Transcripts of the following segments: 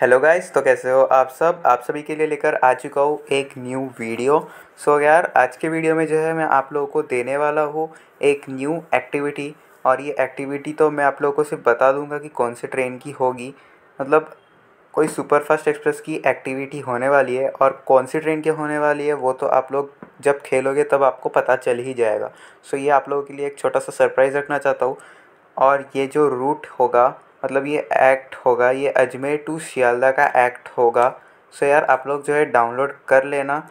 Hello guys तो कैसे हो आप सब? आप सभी के लिए लेकर आ चुका हूँ एक न्यू वीडियो सो so यार, आज के वीडियो में जो है मैं आप लोगों को देने वाला हूँ एक न्यू एक्टिविटी और ये एक्टिविटी तो मैं आप लोगों को सिर्फ़ बता दूँगा कि कौन से ट्रेन की होगी. मतलब कोई सुपर फास्ट एक्सप्रेस की एक्टिविटी होने वाली है और कौन सी ट्रेन की होने वाली है, वो तो आप लोग जब खेलोगे तब आपको पता चल ही जाएगा. सो so ये आप लोगों के लिए एक छोटा सा सरप्राइज़ रखना चाहता हूँ. और ये जो रूट होगा मतलब ये एक्ट होगा, ये अजमेर टू शियालदा का एक्ट होगा। सो यार, आप लोग जो है डाउनलोड कर लेना।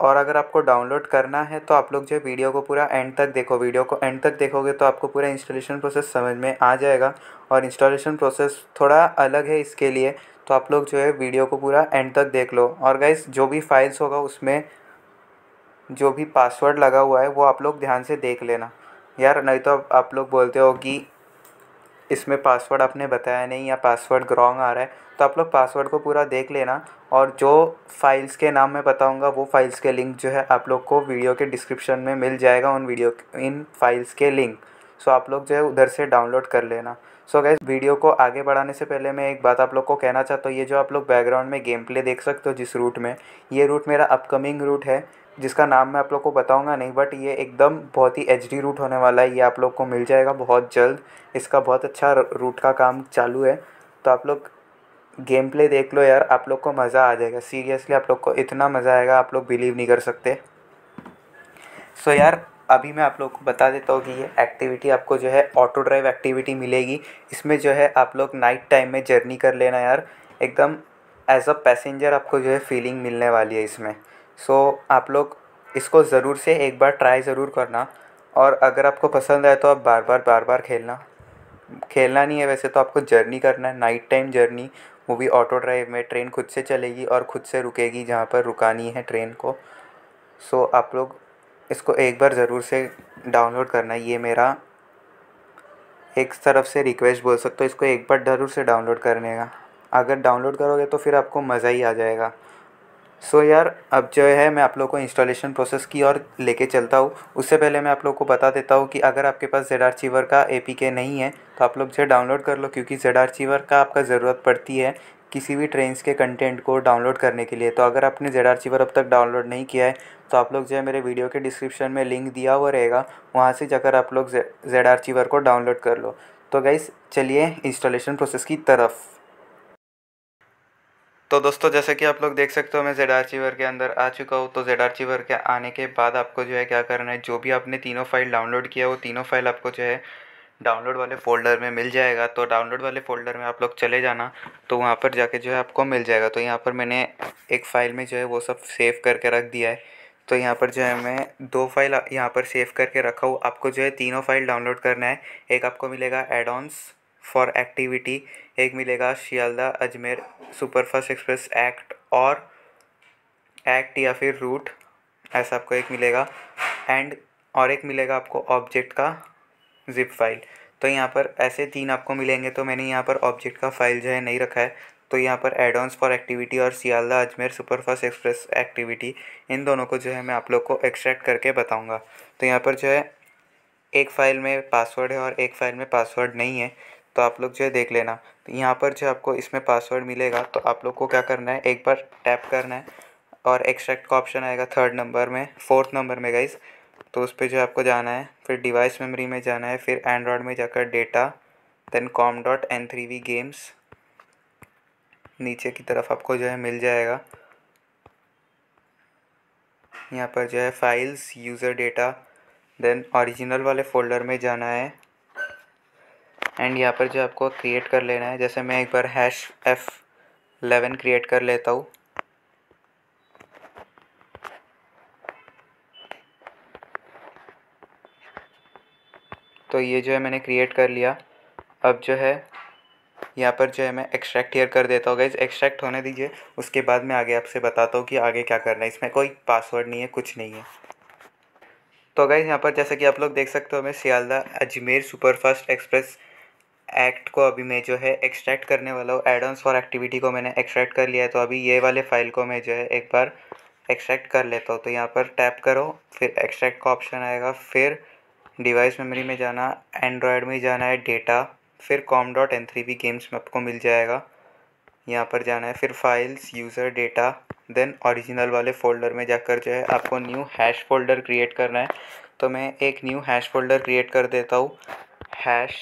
और अगर आपको डाउनलोड करना है तो आप लोग जो है वीडियो को पूरा एंड तक देखो। वीडियो को एंड तक देखोगे तो आपको पूरा इंस्टॉलेशन प्रोसेस समझ में आ जाएगा। और इंस्टॉलेशन प्रोसेस थोड़ा अलग है इसके लिए तो आप लोग जो है वीडियो को पूरा एंड तक देख लो। और गाइस जो भी फाइल्स होगा, उसमें जो भी पासवर्ड लगा हुआ है, वो आप लोग ध्यान से देख लेना। यार, नहीं तो आप लोग बोलते हो कि इसमें पासवर्ड आपने बताया नहीं या पासवर्ड रॉन्ग आ रहा है तो आप लोग पासवर्ड को पूरा देख लेना और जो फाइल्स के नाम मैं बताऊँगा, वो फाइल्स के लिंक जो है आप लोग को वीडियो के डिस्क्रिप्शन में मिल जाएगा उन वीडियो इन फाइल्स के लिंक सो आप लोग जो है उधर से डाउनलोड कर लेना। सो गैस वीडियो को आगे बढ़ाने से पहले मैं एक बात आप लोग को कहना चाहता हूँ, ये जो आप लोग बैकग्राउंड में गेम प्ले देख सकते हो जिस रूट में, ये रूट मेरा अपकमिंग रूट है। जिसका नाम मैं आप लोग को बताऊँगा नहीं बट ये एकदम बहुत ही एच डी रूट होने वाला है। ये आप लोग को मिल जाएगा बहुत जल्द। इसका बहुत अच्छा रूट का काम चालू है। तो आप लोग गेम प्ले देख लो यार, आप लोग को मज़ा आ जाएगा। सीरियसली आप लोग को इतना मज़ा आएगा, आप लोग बिलीव नहीं कर सकते। सो so यार, अभी मैं आप लोग को बता देता हूँ कि ये एक्टिविटी आपको जो है ऑटो ड्राइव एक्टिविटी मिलेगी। इसमें जो है आप लोग नाइट टाइम में जर्नी कर लेना यार। एकदम एज अ पैसेंजर आपको जो है फीलिंग मिलने वाली है इसमें। सो आप लोग इसको ज़रूर से एक बार ट्राई ज़रूर करना। और अगर आपको पसंद आए तो आप बार बार बार बार खेलना। खेलना नहीं है वैसे तो आपको जर्नी करना है। नाइट टाइम जर्नी वो भी ऑटो ड्राइव में ट्रेन खुद से चलेगी और खुद से रुकेगी जहाँ पर रुकानी है ट्रेन को। सो आप लोग इसको एक बार ज़रूर से डाउनलोड करना। ये मेरा एक तरफ़ से रिक्वेस्ट बोल सकते हो, इसको एक बार ज़रूर से डाउनलोड करने का। अगर डाउनलोड करोगे तो फिर आपको मज़ा ही आ जाएगा। सो so यार, अब जो है मैं आप लोग को इंस्टॉलेशन प्रोसेस की और लेके चलता हूँ। उससे पहले मैं आप लोग को बता देता हूँ कि अगर आपके पास जेड आर चीवर का ए पी के नहीं है तो आप लोग जो डाउनलोड कर लो, क्योंकि जेड आर चीवर का आपका ज़रूरत पड़ती है किसी भी ट्रेन्स के कंटेंट को डाउनलोड करने के लिए। तो अगर आपने जेड आर चीवर अब तक डाउनलोड नहीं किया है तो आप लोग जो है मेरे वीडियो के डिस्क्रिप्शन में लिंक दिया हुआ रहेगा। वहाँ से जाकर आप लोग जेड आर चीवर को डाउनलोड कर लो। तो गाइस चलिए इंस्टॉलेशन प्रोसेस की तरफ़। तो दोस्तों, जैसे कि आप लोग देख सकते हो, मैं जेड आर्चीवर के अंदर आ चुका हूँ। तो जेड आर्चीवर के आने के बाद आपको जो है क्या करना है, जो भी आपने तीनों फ़ाइल डाउनलोड किया वो तीनों फ़ाइल आपको जो है डाउनलोड वाले फ़ोल्डर में मिल जाएगा। तो डाउनलोड वाले फ़ोल्डर में आप लोग चले जाना तो वहाँ पर जाके जो है आपको मिल जाएगा। तो यहाँ पर मैंने एक फ़ाइल में जो है वो सब सेव करके रख दिया है। तो यहाँ पर जो है मैं दो फ़ाइल यहाँ पर सेव करके रखा हूँ। आपको जो है तीनों फ़ाइल डाउनलोड करना है। एक आपको मिलेगा एडॉन्स फॉर एक्टिविटी, एक मिलेगा Sealdah Ajmer superfast express act और एक्ट या फिर रूट, ऐसा आपको एक मिलेगा। एंड और एक मिलेगा आपको ऑब्जेक्ट का जिप फ़ाइल तो यहाँ पर ऐसे तीन आपको मिलेंगे तो मैंने यहाँ पर ऑब्जेक्ट का फ़ाइल जो है नहीं रखा है। तो यहाँ पर एडॉन्स फॉर एक्टिविटी और Sealdah Ajmer superfast express activity इन दोनों को जो है मैं आप लोग को एक्सट्रैक्ट करके बताऊँगा। तो यहाँ पर जो है एक फ़ाइल में पासवर्ड है और एक फ़ाइल में पासवर्ड नहीं है। तो आप लोग जो है देख लेना। तो यहाँ पर जो आपको इसमें पासवर्ड मिलेगा तो आप लोग को क्या करना है? एक बार टैप करना है और एक्सट्रैक्ट का ऑप्शन आएगा थर्ड नंबर में फोर्थ नंबर में गाइज़ तो उस पर जो आपको जाना है, फिर डिवाइस मेमोरी में जाना है, फिर एंड्रॉयड में जाकर data then com dot N three V games नीचे की तरफ़ आपको जो है मिल जाएगा। यहाँ पर जो है files user data then original वाले फ़ोल्डर में जाना है। एंड यहाँ पर जो आपको क्रिएट कर लेना है, जैसे मैं एक बार हैश एफ़ एलेवन क्रिएट कर लेता हूँ। तो ये जो है मैंने क्रिएट कर लिया। अब जो है, यहाँ पर जो है मैं एक्सट्रैक्ट हेयर कर देता हूँ। गाइज़ एक्सट्रैक्ट होने दीजिए, उसके बाद मैं आगे आपसे बताता हूँ कि आगे क्या करना है। इसमें कोई पासवर्ड नहीं है, कुछ नहीं है। तो गाइज़ यहाँ पर जैसे कि आप लोग देख सकते हो, मैं Sealdah Ajmer superfast express act को अभी मैं जो है एक्सट्रैक्ट करने वाला हूँ। एडॉन्स फॉर एक्टिविटी को मैंने एक्सट्रैक्ट कर लिया है तो अभी ये वाले फ़ाइल को मैं जो है एक बार एक्सट्रैक्ट कर लेता हूँ। तो यहाँ पर टैप करो, फिर एक्सट्रैक्ट का ऑप्शन आएगा, फिर डिवाइस मेमोरी में जाना एंड्रॉयड में जाना है डेटा फिर com dot N three V games में आपको मिल जाएगा। यहाँ पर जाना है, फिर files user data then original वाले फ़ोल्डर में जाकर जो है आपको न्यू हैश फोल्डर क्रिएट करना है। तो मैं एक न्यू हैश फोल्डर क्रिएट कर देता हूँ। हैश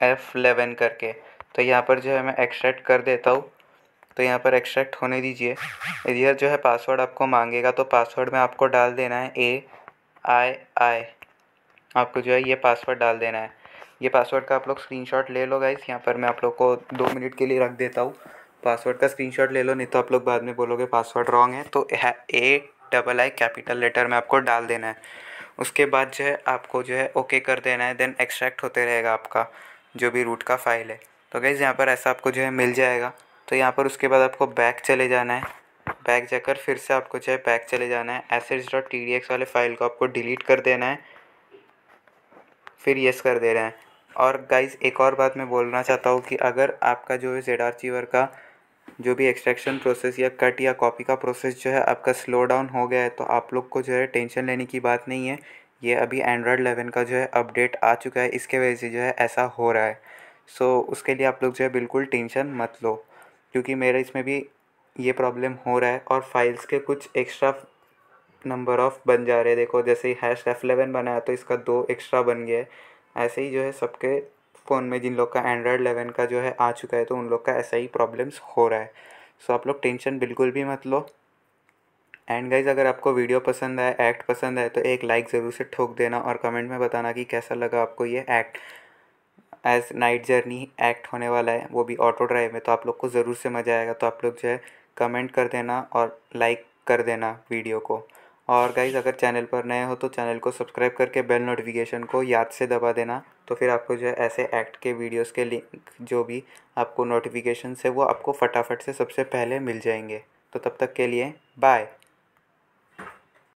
एफ़ लेवन करके। तो यहाँ पर जो है मैं एक्सट्रैक्ट कर देता हूँ। तो यहाँ पर एक्सट्रैक्ट होने दीजिए। इधर जो है पासवर्ड आपको मांगेगा तो पासवर्ड में आपको डाल देना है ए आई आई आपको जो है ये पासवर्ड डाल देना है। ये पासवर्ड का आप लोग स्क्रीनशॉट ले लो गाइस यहाँ पर मैं आप लोग को दो मिनट के लिए रख देता हूँ। पासवर्ड का स्क्रीनशॉट ले लो, नहीं तो आप लोग बाद में बोलोगे पासवर्ड रॉन्ग है। तो A double I capital letter में आपको डाल देना है। उसके बाद जो है आपको जो है ओके कर देना है। देन एक्सट्रैक्ट होते रहेगा आपका। जो भी रूट का फ़ाइल है। तो गैज़ यहाँ पर ऐसा आपको जो है मिल जाएगा। तो यहाँ पर उसके बाद आपको बैक चले जाना है। बैक जाकर फिर से आपको जो है बैक चले जाना है। Assets dot T D X वाले फ़ाइल को आपको डिलीट कर देना है। फिर येस कर दे रहे हैं। और गाइज़ एक और बात मैं बोलना चाहता हूँ कि अगर आपका जो है जेड आर चीवर का जो भी एक्सट्रैक्शन प्रोसेस या कट या कॉपी का प्रोसेस जो है आपका स्लो डाउन हो गया है तो आप लोग को जो है टेंशन लेने की बात नहीं है। ये अभी एंड्रॉयड लेवन का जो है अपडेट आ चुका है इसके वजह से जो है ऐसा हो रहा है। सो so, उसके लिए आप लोग जो है बिल्कुल टेंशन मत लो क्योंकि मेरे इसमें भी ये प्रॉब्लम हो रहा है और फाइल्स के कुछ एक्स्ट्रा नंबर ऑफ़ बन जा रहे हैं। देखो जैसे ही हैश एफ़ लेवन बनाया तो इसका दो एक्स्ट्रा बन गया है। ऐसे ही जो है सबके फ़ोन में जिन लोग का एंड्रॉयड लेवन का जो है आ चुका है तो उन लोग का ऐसा ही प्रॉब्लम्स हो रहा है। सो so, आप लोग टेंशन बिल्कुल भी मत लो। एंड गाइज़ अगर आपको वीडियो पसंद आए एक्ट पसंद आए तो एक लाइक ज़रूर से ठोक देना और कमेंट में बताना कि कैसा लगा आपको ये act age night journey act होने वाला है, वो भी ऑटो ड्राइव में तो आप लोग को ज़रूर से मज़ा आएगा तो आप लोग जो है कमेंट कर देना और लाइक कर देना वीडियो को. और गाइज़ अगर चैनल पर नए हो तो चैनल को सब्सक्राइब करके बेल नोटिफिकेशन को याद से दबा देना तो फिर आपको जो है ऐसे एक्ट के वीडियोस के लिंक जो भी आपको नोटिफिकेशन है, वो आपको फटाफट से सबसे पहले मिल जाएँगे. तो तब तक के लिए बाय